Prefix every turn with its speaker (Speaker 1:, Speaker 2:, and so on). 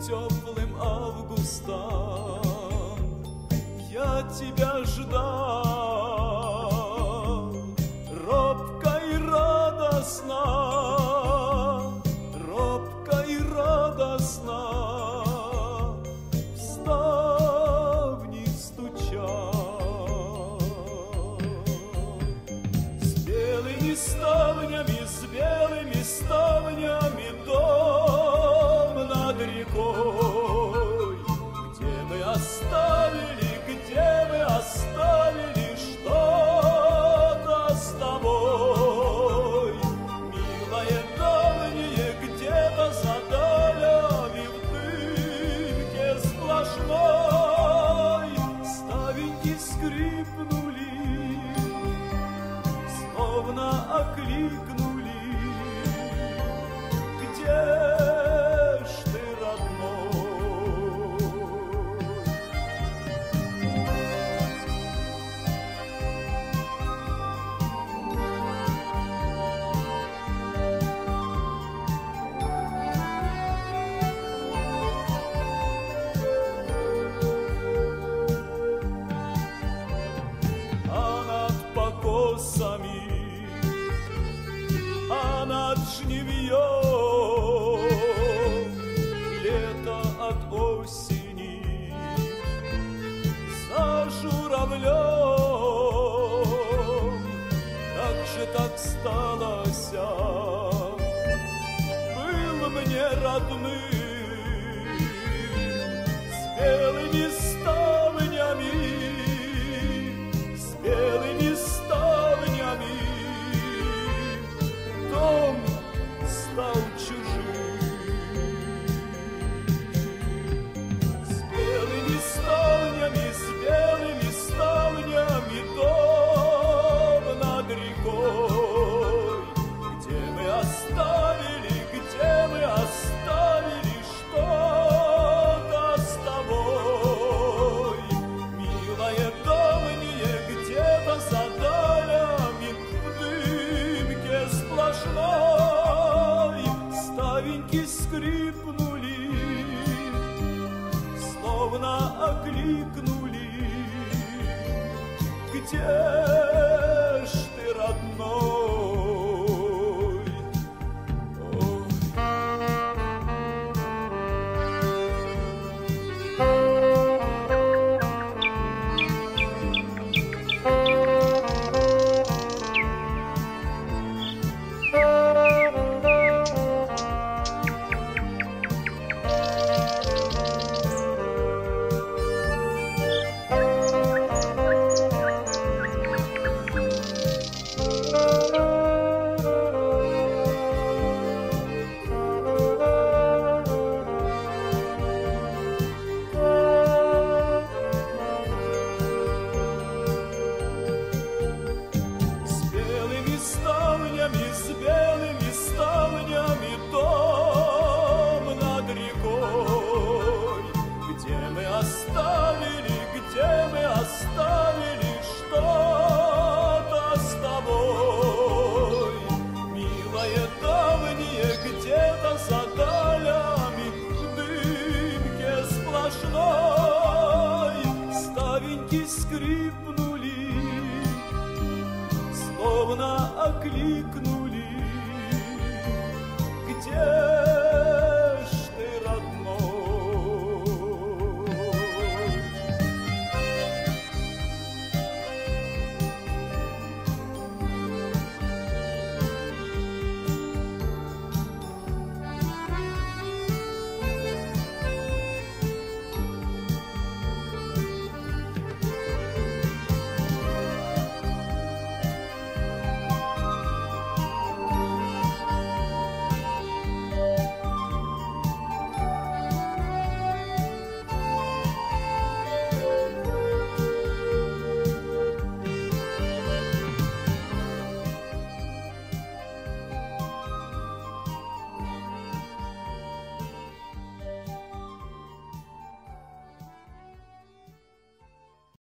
Speaker 1: теплым августом Я тебя ждал Робко и радостно Робко и радостно. В ставни стучал Спелый не стал. Оставили, где мы оставили что-то с тобой. Милое давнее где-то за далями в дымке сплошной ставеньки скрипнули, словно окликнули, где над жневьем лето от осени за журавлем. Как же так сталося, был мне родным скрипнули, словно окликнули, где сплошной ставеньки скрипнули, словно окликнули,